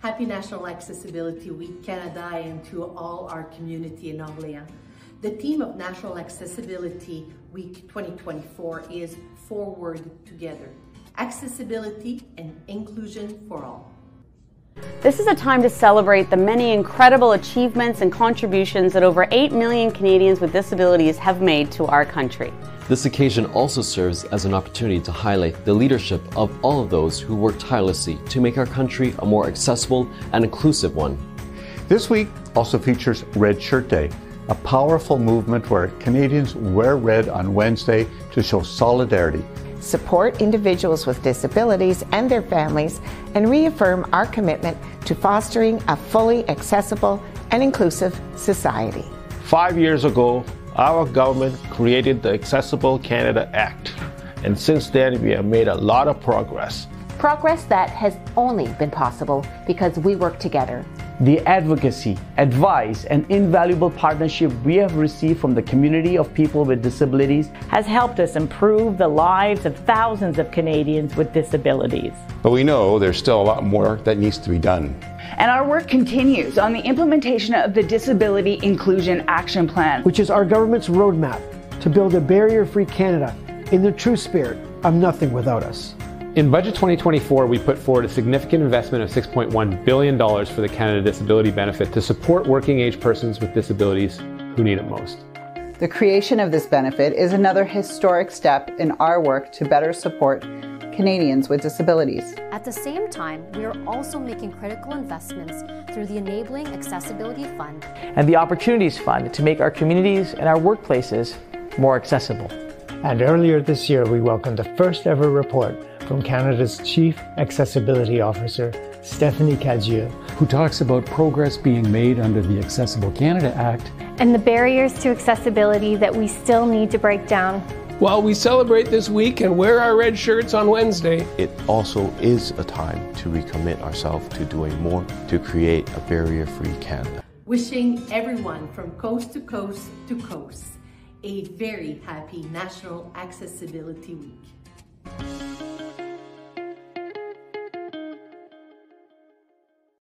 Happy National Accessibility Week Canada and to all our community in Orléans. The theme of National Accessibility Week 2024 is Forward Together, accessibility and inclusion for all. This is a time to celebrate the many incredible achievements and contributions that over 8 million Canadians with disabilities have made to our country. This occasion also serves as an opportunity to highlight the leadership of all of those who work tirelessly to make our country a more accessible and inclusive one. This week also features Red Shirt Day, a powerful movement where Canadians wear red on Wednesday to show solidarity support individuals with disabilities and their families, and reaffirm our commitment to fostering a fully accessible and inclusive society. Five years ago, our government created the Accessible Canada Act, and since then we have made a lot of progress. Progress that has only been possible because we work together the advocacy, advice, and invaluable partnership we have received from the community of people with disabilities has helped us improve the lives of thousands of Canadians with disabilities. But we know there's still a lot more that needs to be done. And our work continues on the implementation of the Disability Inclusion Action Plan, which is our government's roadmap to build a barrier free Canada in the true spirit of nothing without us. In Budget 2024, we put forward a significant investment of $6.1 billion for the Canada Disability Benefit to support working age persons with disabilities who need it most. The creation of this benefit is another historic step in our work to better support Canadians with disabilities. At the same time, we are also making critical investments through the Enabling Accessibility Fund and the Opportunities Fund to make our communities and our workplaces more accessible. And earlier this year, we welcomed the first ever report from Canada's Chief Accessibility Officer, Stephanie Cadieux, who talks about progress being made under the Accessible Canada Act and the barriers to accessibility that we still need to break down. While we celebrate this week and wear our red shirts on Wednesday, it also is a time to recommit ourselves to doing more to create a barrier free Canada. Wishing everyone from coast to coast to coast a very happy National Accessibility Week.